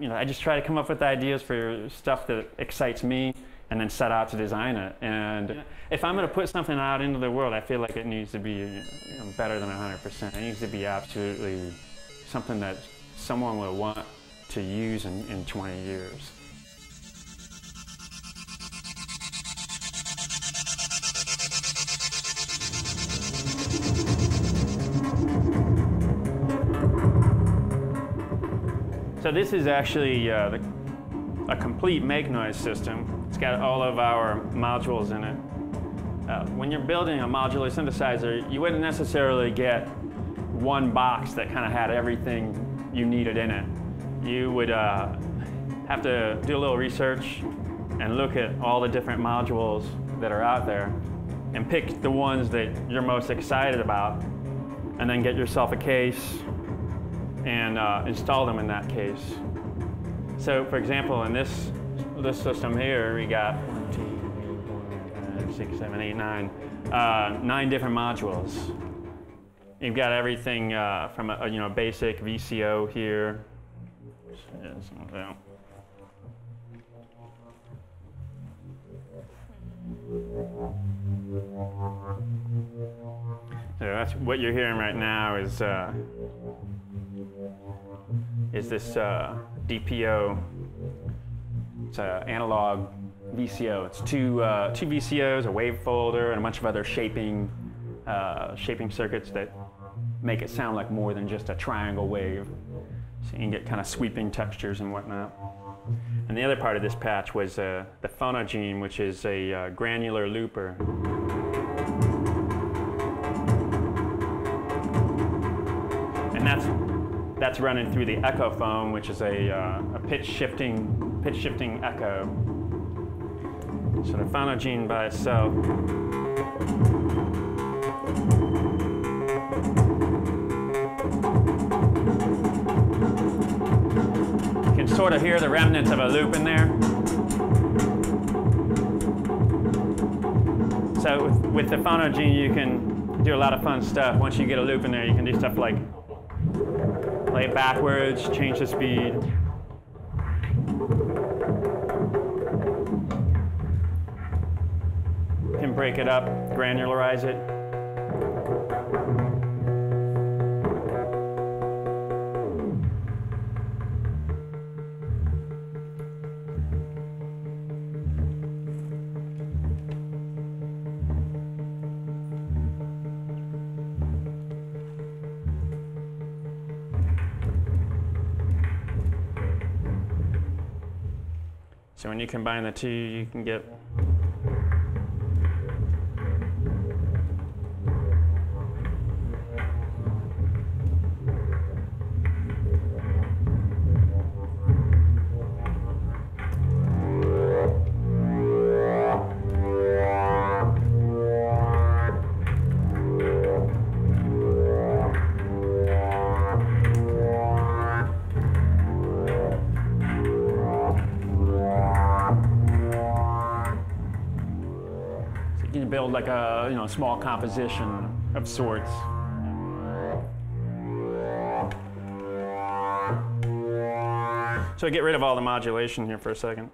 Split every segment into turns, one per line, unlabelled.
you know, I just try to come up with ideas for stuff that excites me and then set out to design it. And yeah. if I'm going to put something out into the world, I feel like it needs to be you know, better than 100%. It needs to be absolutely something that someone will want to use in, in 20 years. This is actually uh, the, a complete make noise system. It's got all of our modules in it. Uh, when you're building a modular synthesizer, you wouldn't necessarily get one box that kind of had everything you needed in it. You would uh, have to do a little research and look at all the different modules that are out there and pick the ones that you're most excited about and then get yourself a case and uh, install them in that case. So for example, in this, this system here, we got one, two, three, four, five, six, seven, eight, nine, uh, nine different modules. You've got everything uh, from a, you know basic VCO here. So that's what you're hearing right now is uh, is this uh, DPO. It's an analog VCO. It's two, uh, two VCOs, a wave folder, and a bunch of other shaping, uh, shaping circuits that make it sound like more than just a triangle wave. So you can get kind of sweeping textures and whatnot. And the other part of this patch was uh, the Phonogene, which is a uh, granular looper. And that's that's running through the Echophon, which is a, uh, a pitch shifting pitch shifting echo. So the Phonogene by itself. You can sort of hear the remnants of a loop in there. So with, with the Phonogene, you can do a lot of fun stuff. Once you get a loop in there, you can do stuff like Play it backwards, change the speed. Can break it up, granularize it. When you combine the two, you can get like a you know small composition of sorts. So I get rid of all the modulation here for a second.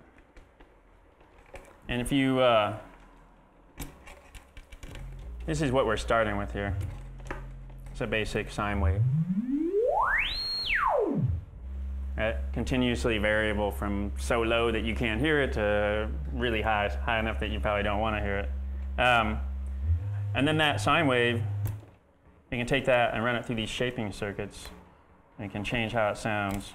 And if you, uh, this is what we're starting with here. It's a basic sine wave. Right? Continuously variable from so low that you can't hear it to really high, high enough that you probably don't want to hear it. Um, and then that sine wave, you can take that and run it through these shaping circuits. And can change how it sounds.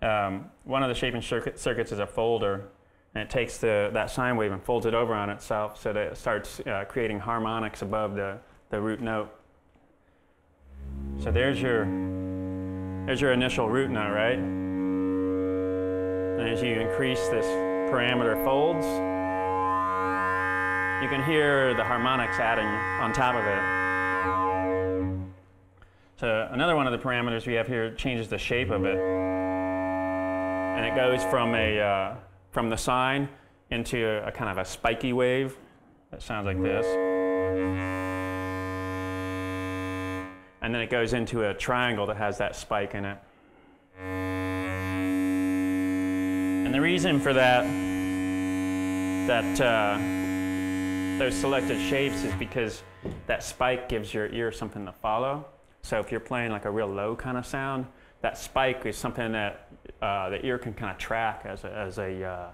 Um, one of the shaping circuit circuits is a folder, and it takes the, that sine wave and folds it over on itself so that it starts uh, creating harmonics above the, the root note. So there's your, there's your initial root note, right? And as you increase this parameter folds, you can hear the harmonics adding on top of it. So another one of the parameters we have here changes the shape of it. And it goes from, a, uh, from the sine into a, kind of a spiky wave that sounds like this. And then it goes into a triangle that has that spike in it. And the reason for that, that uh, those selected shapes is because that spike gives your ear something to follow. So if you're playing like a real low kind of sound, that spike is something that uh, the ear can kind of track as a, as a, uh,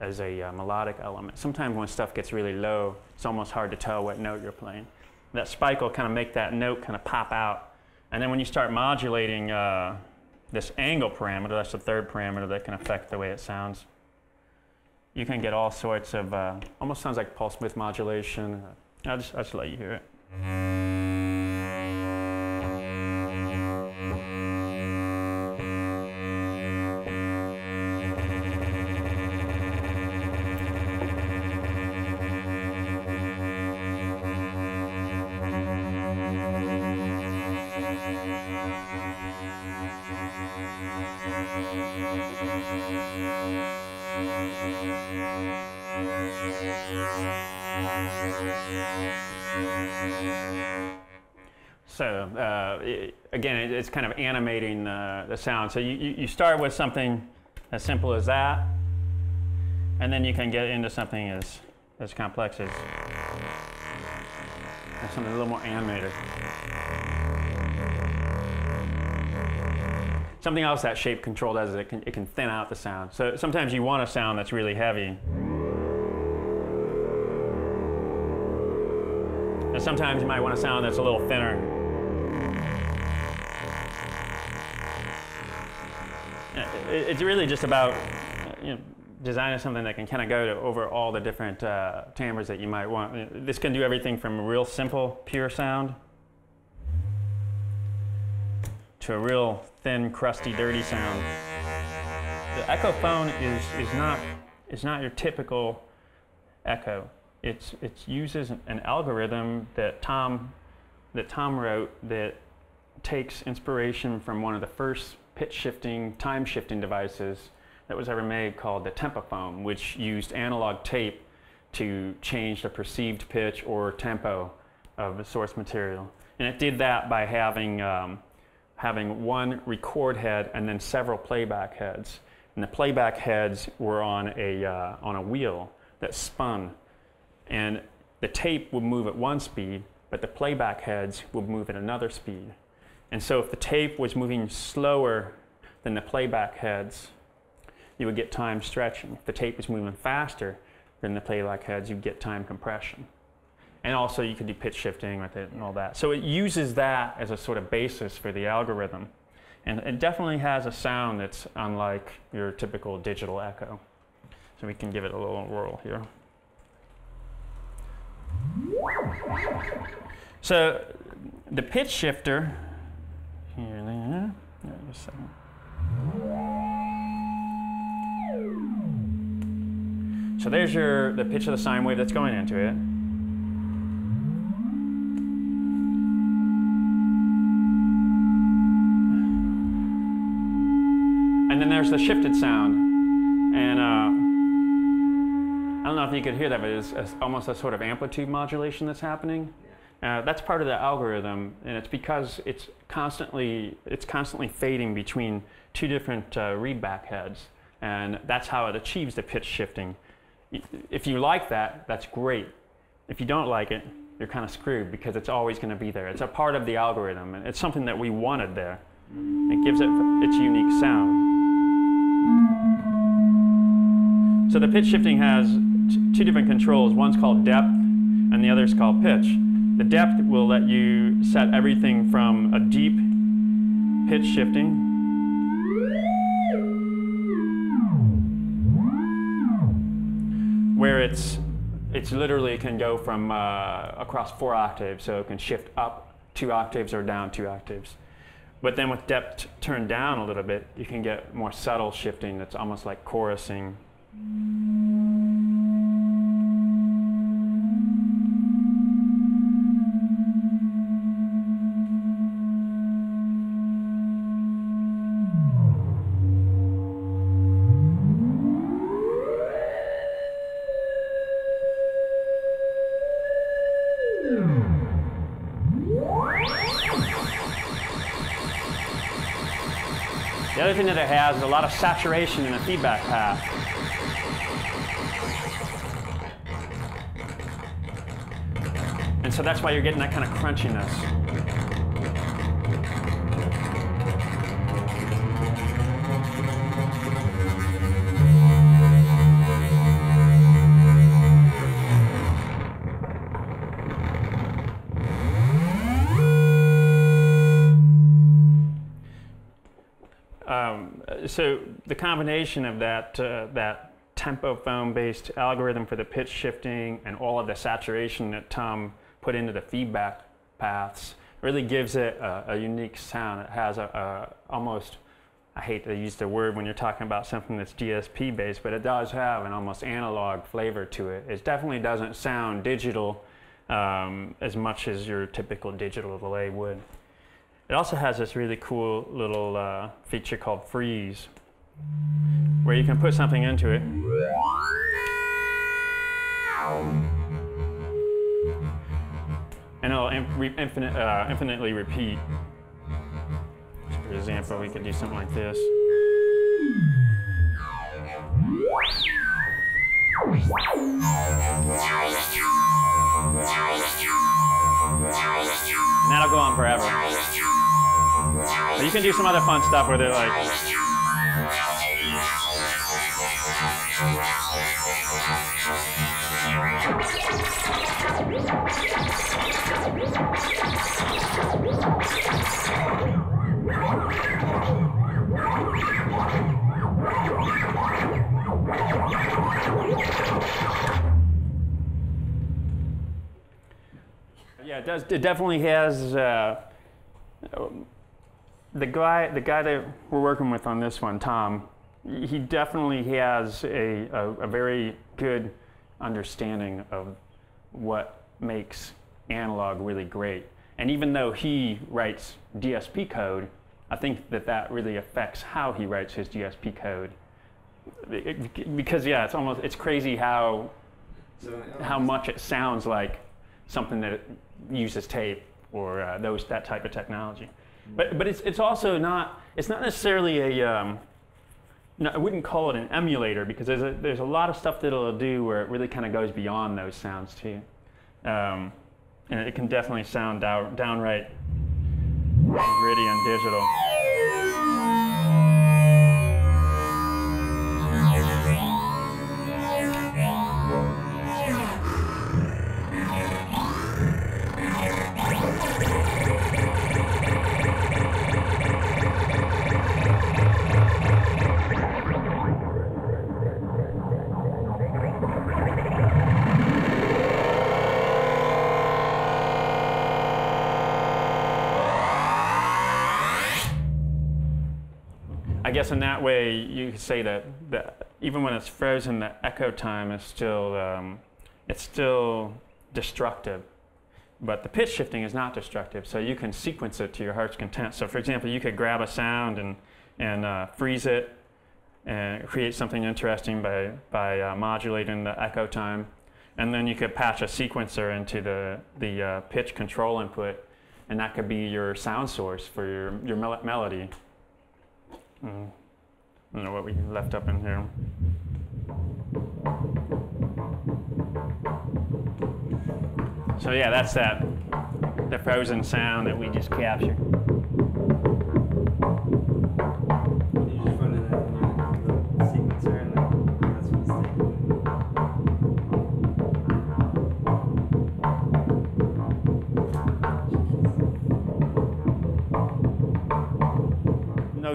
as a uh, melodic element. Sometimes when stuff gets really low, it's almost hard to tell what note you're playing. That spike will kind of make that note kind of pop out. And then when you start modulating uh, this angle parameter, that's the third parameter that can affect the way it sounds, you can get all sorts of, uh, almost sounds like pulse width modulation. I'll just, I'll just let you hear it. So uh, it, again, it, it's kind of animating uh, the sound. So you, you start with something as simple as that, and then you can get into something as, as complex as something a little more animated. Something else that shape control does is it can, it can thin out the sound. So sometimes you want a sound that's really heavy. And sometimes you might want a sound that's a little thinner. It's really just about you know, designing something that can kind of go to over all the different uh, timbres that you might want. This can do everything from real simple, pure sound to a real thin, crusty, dirty sound. The Echophon is, is, not, is not your typical echo. It's, it uses an algorithm that Tom, that Tom wrote that takes inspiration from one of the first pitch shifting, time shifting devices that was ever made called the Tempophon, which used analog tape to change the perceived pitch or tempo of the source material. And it did that by having, um, having one record head and then several playback heads. And the playback heads were on a, uh, on a wheel that spun. And the tape would move at one speed, but the playback heads would move at another speed. And so if the tape was moving slower than the playback heads, you would get time stretching. If the tape was moving faster than the playback heads, you'd get time compression. And also you could do pitch shifting with it and all that. So it uses that as a sort of basis for the algorithm. And it definitely has a sound that's unlike your typical digital echo. So we can give it a little whirl here. So the pitch shifter here, there. just a second. So there's your the pitch of the sine wave that's going into it. There's the shifted sound. And uh, I don't know if you could hear that, but it's, almost a sort of amplitude modulation that's happening. Uh, that's part of the algorithm, and it's because it's constantly it's constantly fading between two different uh, readback heads, and that's how it achieves the pitch shifting. If you like that, that's great. If you don't like it, you're kind of screwed because it's always going to be there. It's a part of the algorithm, and it's something that we wanted there. It gives it its unique sound. So the pitch shifting has two different controls. One's called depth, and the other is called pitch. The depth will let you set everything from a deep pitch shifting where it's it's literally can go from uh, across four octaves, so it can shift up two octaves or down two octaves. But then with depth turned down a little bit, you can get more subtle shifting that's almost like chorusing. The other thing that it has is a lot of saturation in the feedback path. And so that's why you're getting that kind of crunchiness. Um, so the combination of that, uh, that Tempophon based algorithm for the pitch shifting and all of the saturation that Tom put into the feedback paths really gives it a, a unique sound. It has a, a, almost, I hate to use the word when you're talking about something that's DSP based, but it does have an almost analog flavor to it. It definitely doesn't sound digital um, as much as your typical digital delay would. It also has this really cool little uh, feature called freeze, where you can put something into it. And it'll infinite, uh, infinitely repeat. For example, we could do something like this. And that'll go on forever. But you can do some other fun stuff where they're like. Does. It definitely has. Uh, the guy, the guy that we're working with on this one, Tom, he definitely has a, a, a very good understanding of what makes analog really great. And even though he writes DSP code, I think that that really affects how he writes his DSP code. It, because yeah, it's almost it's crazy how how much it sounds like something that uses tape or uh, those that type of technology. But, but it's, it's also not, it's not necessarily a, um, no, I wouldn't call it an emulator because there's a, there's a lot of stuff that it'll do where it really kind of goes beyond those sounds too. Um, and it can definitely sound down, downright gritty and digital. I guess in that way, you could say that, that even when it's frozen, the echo time is still, um, it's still destructive. But the pitch shifting is not destructive, so you can sequence it to your heart's content. So for example, you could grab a sound and, and uh, freeze it and create something interesting by, by uh, modulating the echo time. And then you could patch a sequencer into the, the uh, pitch control input, and that could be your sound source for your, your mel melody. Mm. I don't know what we left up in here. So yeah, that's that, the frozen sound that we just captured.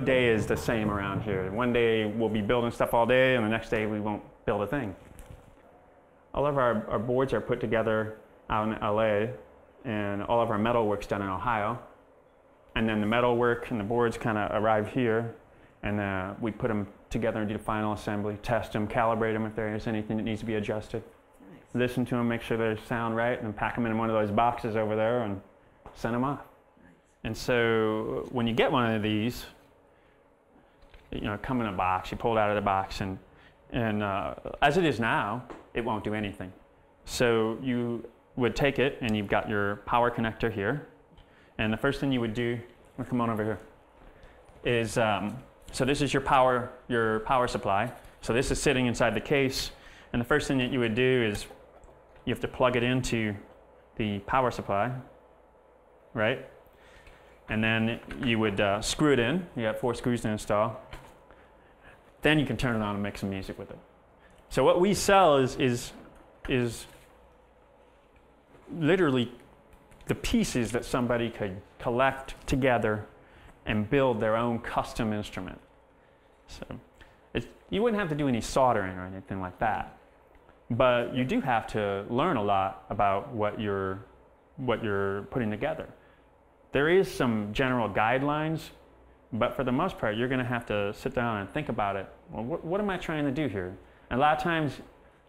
Day is the same around here. One day we'll be building stuff all day, and the next day we won't build a thing. All of our, our boards are put together out in LA, and all of our metal work's done in Ohio. And then the metal work and the boards kind of arrive here, and uh, we put them together and do the final assembly, test them, calibrate them if there is anything that needs to be adjusted. Nice. Listen to them, make sure they sound right, and then pack them in one of those boxes over there and send them off. Nice. And so when you get one of these, you know, come in a box, you pull it out of the box, and, and uh, as it is now, it won't do anything. So you would take it, and you've got your power connector here, and the first thing you would do, come on over here, is um, So this is your power, your power supply. So this is sitting inside the case. And the first thing that you would do is you have to plug it into the power supply, right? And then you would uh, screw it in. You got four screws to install. Then you can turn it on and make some music with it. So what we sell is, is, is literally the pieces that somebody could collect together and build their own custom instrument. So you wouldn't have to do any soldering or anything like that. But you do have to learn a lot about what you're, what you're putting together. There is some general guidelines, but for the most part, you're going to have to sit down and think about it. Well, what, what am I trying to do here? And a lot of times,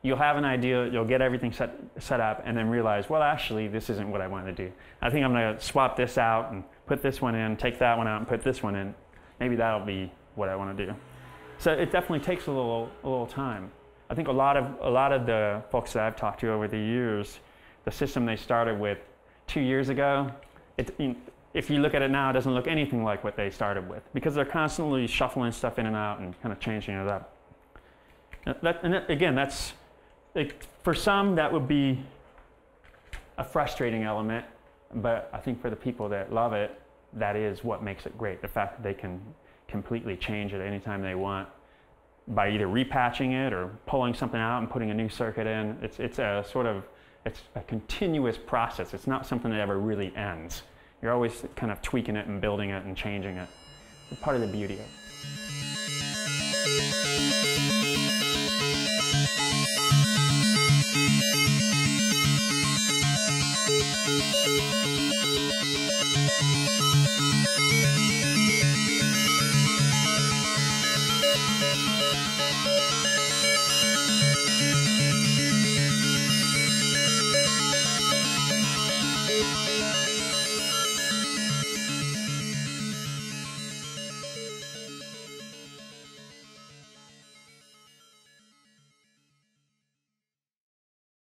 you'll have an idea, you'll get everything set, set up, and then realize, well, actually, this isn't what I want to do. I think I'm going to swap this out and put this one in, take that one out and put this one in. Maybe that'll be what I want to do. So it definitely takes a little, a little time. I think a lot of, a lot of the folks that I've talked to over the years, the system they started with two years ago, it, if you look at it now, it doesn't look anything like what they started with because they're constantly shuffling stuff in and out and kind of changing it up. That, and that, again, that's, like, for some, that would be a frustrating element, but I think for the people that love it, that is what makes it great. The fact that they can completely change it anytime they want by either repatching it or pulling something out and putting a new circuit in. It's, it's a sort of, it's a continuous process. It's not something that ever really ends. You're always kind of tweaking it and building it and changing it. It's part of the beauty of it.